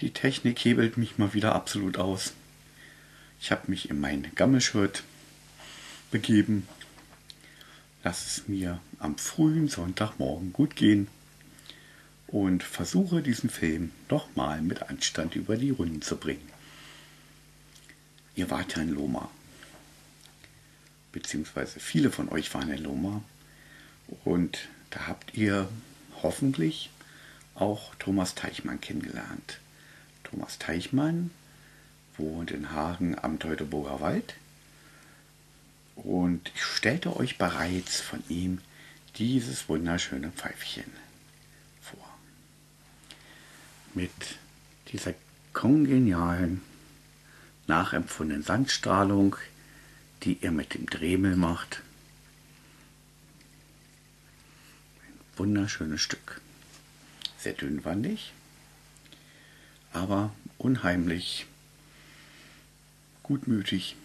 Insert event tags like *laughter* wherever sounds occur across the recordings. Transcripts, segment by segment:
Die Technik hebelt mich mal wieder absolut aus. Ich habe mich in mein Gammelshirt begeben. Lass es mir am frühen Sonntagmorgen gut gehen und versuche diesen Film nochmal mit Anstand über die Runden zu bringen. Ihr wart ja in Loma, beziehungsweise viele von euch waren in Loma und da habt ihr hoffentlich auch Thomas Teichmann kennengelernt. Thomas Teichmann wohnt in Hagen am Teutoburger Wald und ich stellte euch bereits von ihm dieses wunderschöne Pfeifchen vor. Mit dieser kongenialen, nachempfundenen Sandstrahlung, die er mit dem Dremel macht. Ein wunderschönes Stück. Sehr dünnwandig, aber unheimlich gutmütig.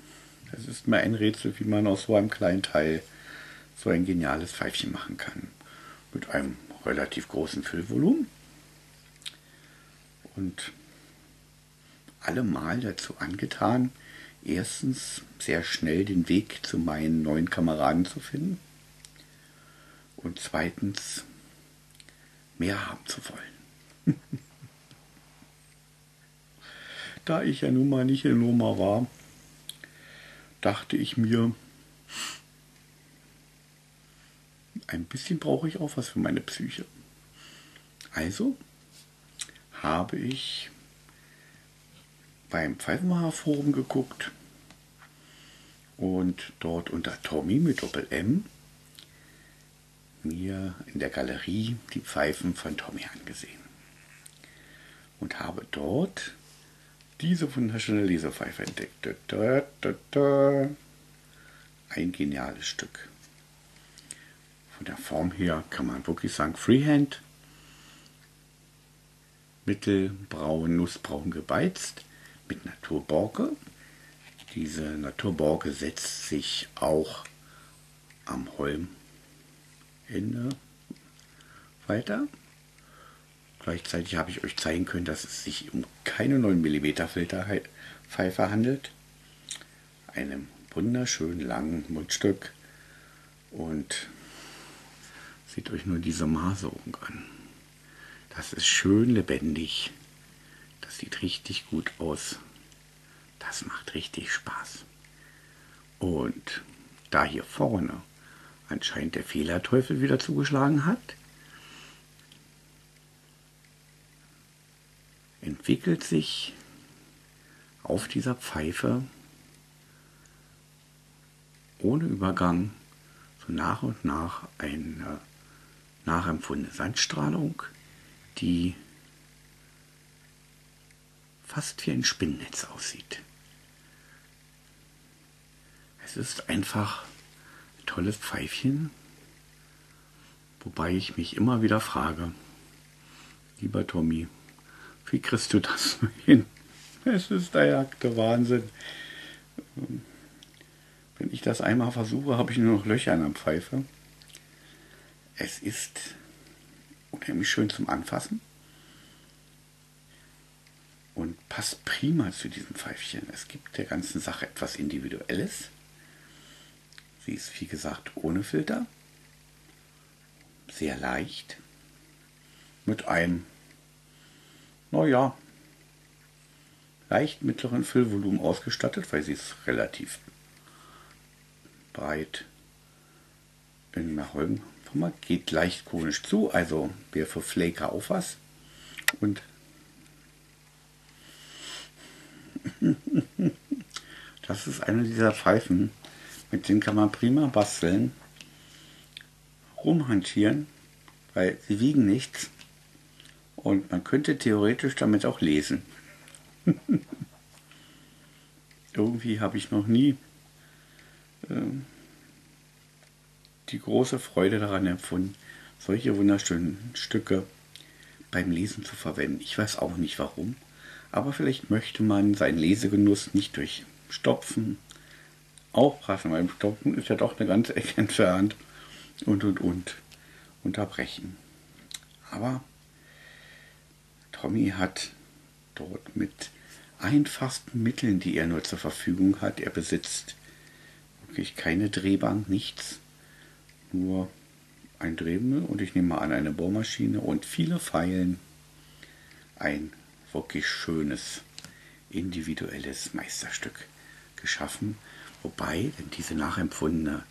Es ist mir ein Rätsel, wie man aus so einem kleinen Teil so ein geniales Pfeifchen machen kann. Mit einem relativ großen Füllvolumen. Und allemal dazu angetan, erstens sehr schnell den Weg zu meinen neuen Kameraden zu finden und zweitens mehr haben zu wollen. *laughs* da ich ja nun mal nicht in Loma war, dachte ich mir, ein bisschen brauche ich auch was für meine Psyche. Also habe ich beim Pfeifenmacher Forum geguckt und dort unter Tommy mit Doppel M mir in der Galerie die Pfeifen von Tommy angesehen und habe dort diese wunderschöne Lesepfeife entdeckt. Da, da, da, Ein geniales Stück. Von der Form her kann man wirklich sagen, Freehand, mittelbraun, nussbraun gebeizt mit Naturborke. Diese Naturborke setzt sich auch am Holmende weiter. Gleichzeitig habe ich euch zeigen können, dass es sich um keine 9 mm Filterpfeife handelt. Einem wunderschönen langen Mundstück und seht euch nur diese Maserung an. Das ist schön lebendig. Das sieht richtig gut aus. Das macht richtig Spaß. Und da hier vorne anscheinend der Fehlerteufel wieder zugeschlagen hat, entwickelt sich auf dieser Pfeife ohne Übergang so nach und nach eine nachempfundene Sandstrahlung, die fast wie ein Spinnennetz aussieht. Es ist einfach ein tolles Pfeifchen, wobei ich mich immer wieder frage, lieber Tommy, wie kriegst du das *laughs* hin? Es ist der Wahnsinn. Wenn ich das einmal versuche, habe ich nur noch Löcher in der Pfeife. Es ist unheimlich schön zum Anfassen und passt prima zu diesem Pfeifchen. Es gibt der ganzen Sache etwas Individuelles. Sie ist, wie gesagt, ohne Filter, sehr leicht, mit einem naja, leicht mittleren Füllvolumen ausgestattet, weil sie ist relativ breit. In der Holmform geht leicht konisch zu, also wer für Flaker auf was. Und *laughs* das ist eine dieser Pfeifen, mit denen kann man prima basteln, rumhantieren, weil sie wiegen nichts und man könnte theoretisch damit auch lesen. *laughs* Irgendwie habe ich noch nie äh, die große Freude daran empfunden, solche wunderschönen Stücke beim Lesen zu verwenden. Ich weiß auch nicht warum, aber vielleicht möchte man seinen Lesegenuss nicht durch Stopfen aufpassen, weil Stopfen ist ja doch eine ganze Ecke entfernt und und und unterbrechen. Aber Tommy hat dort mit einfachsten Mitteln, die er nur zur Verfügung hat. Er besitzt wirklich keine Drehbank, nichts, nur ein Drehmüll und ich nehme an eine Bohrmaschine und viele Pfeilen. Ein wirklich schönes individuelles Meisterstück geschaffen, wobei diese nachempfundene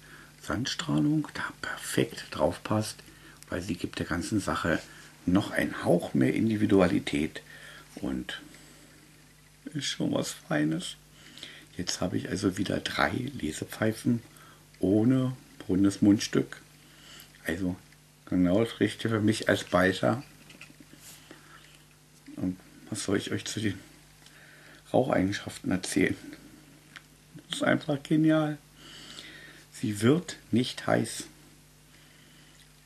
Sandstrahlung da perfekt drauf passt, weil sie gibt der ganzen Sache noch einen Hauch mehr Individualität und ist schon was Feines. Jetzt habe ich also wieder drei Lesepfeifen ohne rundes Mundstück. Also genau das Richtige für mich als Beißer. Und was soll ich euch zu den Raucheigenschaften erzählen? Das ist einfach genial. Sie wird nicht heiß.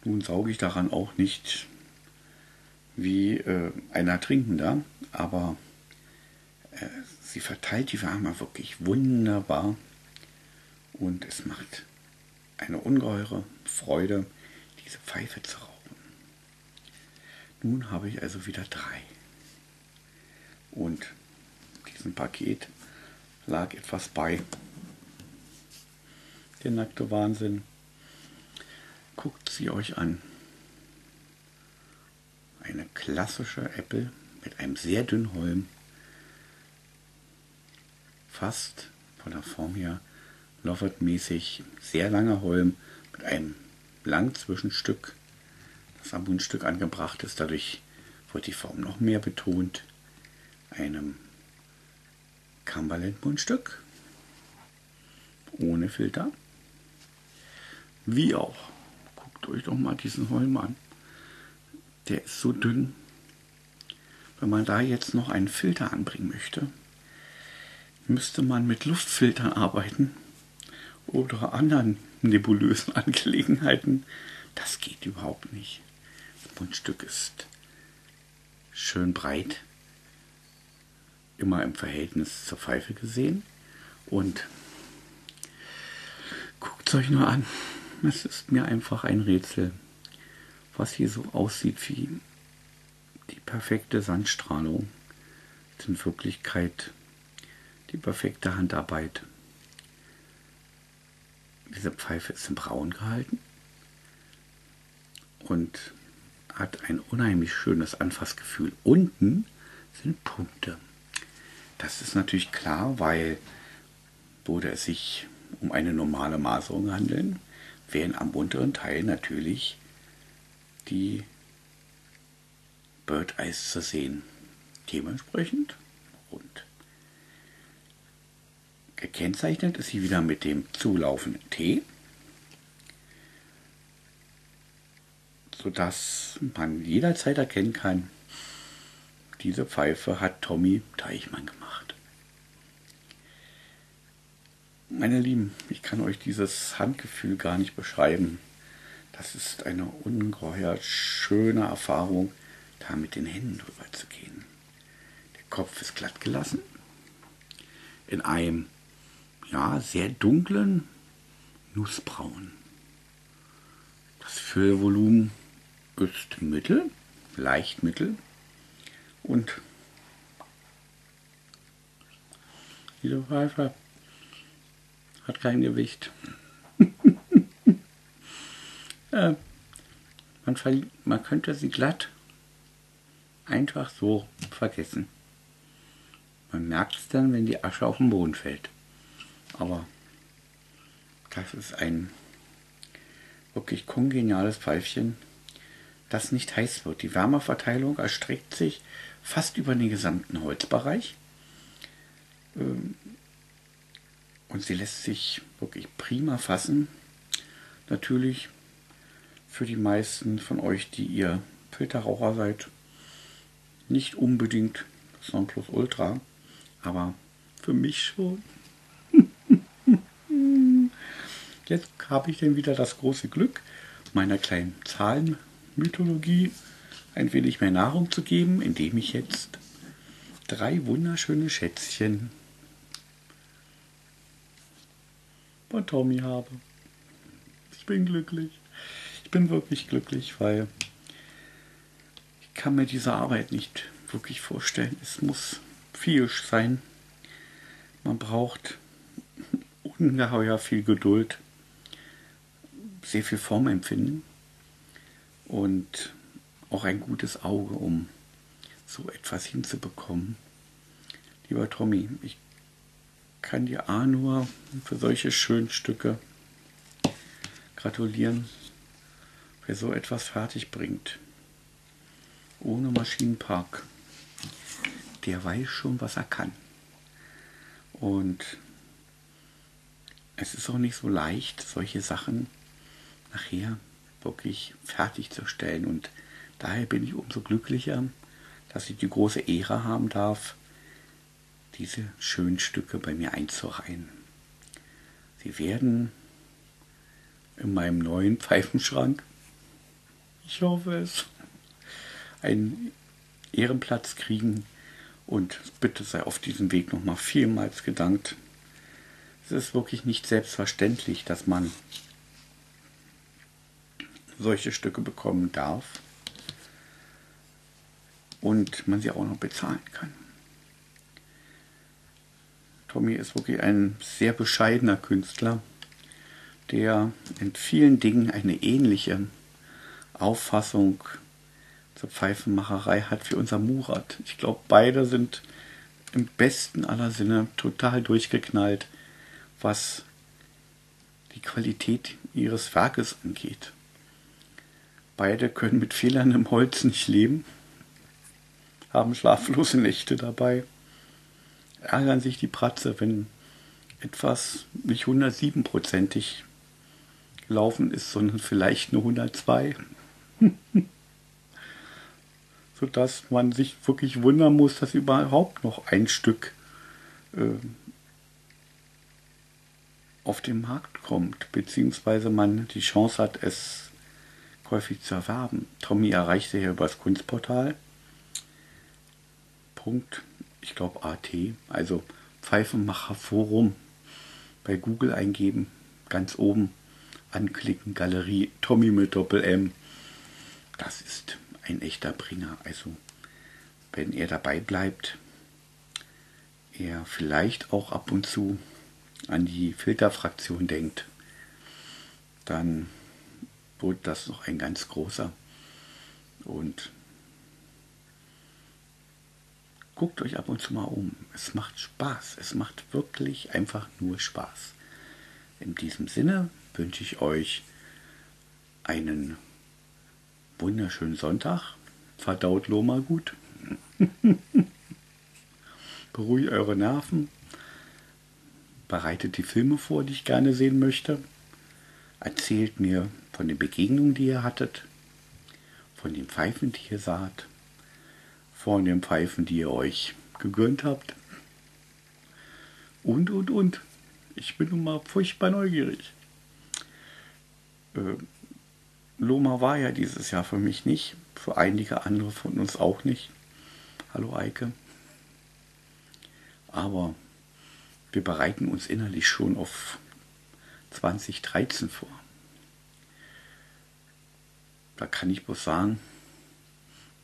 Nun sauge ich daran auch nicht wie äh, einer Trinkender, aber äh, sie verteilt die Wärme wirklich wunderbar und es macht eine ungeheure Freude, diese Pfeife zu rauchen. Nun habe ich also wieder drei. Und diesem Paket lag etwas bei. Der nackte Wahnsinn. Guckt sie euch an. Eine klassische Apple mit einem sehr dünnen Holm. Fast von der Form her Loffert-mäßig sehr langer Holm mit einem langen Zwischenstück, das am Mundstück angebracht ist. Dadurch wird die Form noch mehr betont. Einem Cumberland-Mundstück ohne Filter. Wie auch. Guckt euch doch mal diesen Holm an. Der ist so dünn. Wenn man da jetzt noch einen Filter anbringen möchte, müsste man mit Luftfiltern arbeiten oder anderen nebulösen *laughs* Angelegenheiten. Das geht überhaupt nicht. Das Mundstück ist schön breit, immer im Verhältnis zur Pfeife gesehen. Und guckt es euch nur an. Es ist mir einfach ein Rätsel, was hier so aussieht wie die perfekte Sandstrahlung. Ist in Wirklichkeit die perfekte Handarbeit diese Pfeife ist in braun gehalten und hat ein unheimlich schönes Anfassgefühl. Unten sind Punkte. Das ist natürlich klar, weil würde es sich um eine normale Maserung handeln, wären am unteren Teil natürlich die Bird Eyes zu sehen. Dementsprechend rund. Gekennzeichnet ist sie wieder mit dem zulaufenden T, sodass man jederzeit erkennen kann, diese Pfeife hat Tommy Teichmann gemacht. Meine Lieben, ich kann euch dieses Handgefühl gar nicht beschreiben. Das ist eine ungeheuer schöne Erfahrung, da mit den Händen drüber zu gehen. Der Kopf ist glatt gelassen. In einem ja, sehr dunklen Nussbraun. Das Füllvolumen ist mittel, leicht mittel und diese Pfeife hat kein Gewicht. Äh, man, man könnte sie glatt einfach so vergessen. Man merkt es dann, wenn die Asche auf den Boden fällt. Aber das ist ein wirklich kongeniales Pfeifchen, das nicht heiß wird. Die Wärmeverteilung erstreckt sich fast über den gesamten Holzbereich. Ähm, und sie lässt sich wirklich prima fassen. Natürlich für die meisten von euch, die ihr Filterraucher seid, nicht unbedingt das Nonplusultra, aber für mich schon. *laughs* Jetzt habe ich dann wieder das große Glück, meiner kleinen Zahlenmythologie ein wenig mehr Nahrung zu geben, indem ich jetzt drei wunderschöne Schätzchen von Tommy habe. Ich bin glücklich. Bin wirklich glücklich, weil ich kann mir diese Arbeit nicht wirklich vorstellen, es muss viel sein. Man braucht ungeheuer viel Geduld, sehr viel Formempfinden und auch ein gutes Auge, um so etwas hinzubekommen. Lieber Tommy, ich kann dir A nur für solche schönen Stücke gratulieren, wer so etwas fertig bringt. Ohne Maschinenpark. Der weiß schon, was er kann. Und es ist auch nicht so leicht, solche Sachen nachher wirklich fertigzustellen. Und daher bin ich umso glücklicher, dass ich die große Ehre haben darf, diese schönen Stücke bei mir einzureihen. Sie werden in meinem neuen Pfeifenschrank, ich hoffe es, einen Ehrenplatz kriegen und bitte sei auf diesem Weg nochmal vielmals gedankt. Es ist wirklich nicht selbstverständlich, dass man solche Stücke bekommen darf und man sie auch noch bezahlen kann. Tommy ist wirklich ein sehr bescheidener Künstler, der in vielen Dingen eine ähnliche Auffassung zur Pfeifenmacherei hat wie unser Murat. Ich glaube, beide sind im besten aller Sinne total durchgeknallt, was die Qualität ihres Werkes angeht. Beide können mit Fehlern im Holz nicht leben, haben schlaflose Nächte dabei ärgern sich die Pratze, wenn etwas nicht 107-prozentig gelaufen ist, sondern vielleicht nur 102. *laughs* Sodass man sich wirklich wundern muss, dass überhaupt noch ein Stück äh, auf den Markt kommt, beziehungsweise man die Chance hat, es käufig zu erwerben. Tommy erreichte hier über das Kunstportal. Punkt ich glaube AT, also Pfeifenmacher Forum bei Google eingeben, ganz oben anklicken, Galerie Tommy mit Doppel M. Das ist ein echter Bringer. Also wenn er dabei bleibt, er vielleicht auch ab und zu an die Filterfraktion denkt, dann wird das noch ein ganz großer. Und guckt euch ab und zu mal um. Es macht Spaß. Es macht wirklich einfach nur Spaß. In diesem Sinne wünsche ich euch einen wunderschönen Sonntag. Verdaut Loma gut. *laughs* Beruhigt eure Nerven. Bereitet die Filme vor, die ich gerne sehen möchte. Erzählt mir von den Begegnungen, die ihr hattet. Von den Pfeifen, die ihr saht von den Pfeifen, die ihr euch gegönnt habt. Und, und, und. Ich bin nun mal furchtbar neugierig. Äh, Loma war ja dieses Jahr für mich nicht, für einige andere von uns auch nicht. Hallo Eike. Aber wir bereiten uns innerlich schon auf 2013 vor. Da kann ich bloß sagen,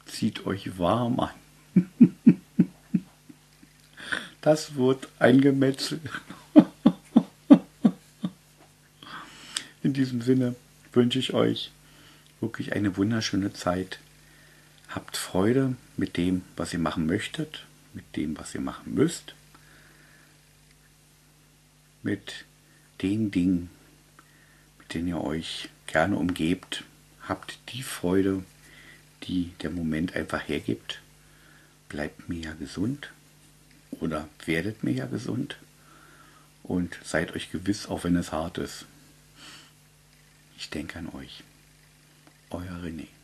zieht euch warm an. *laughs* Das wird ein Gemetzel. *laughs* In diesem Sinne wünsche ich euch wirklich eine wunderschöne Zeit. Habt Freude mit dem, was ihr machen möchtet, mit dem, was ihr machen müsst, mit den Dingen, mit denen ihr euch gerne umgebt. Habt die Freude, die der Moment einfach hergibt. Bleibt mir ja gesund oder werdet mir ja gesund und seid euch gewiss, auch wenn es hart ist. Ich denke an euch. Euer René.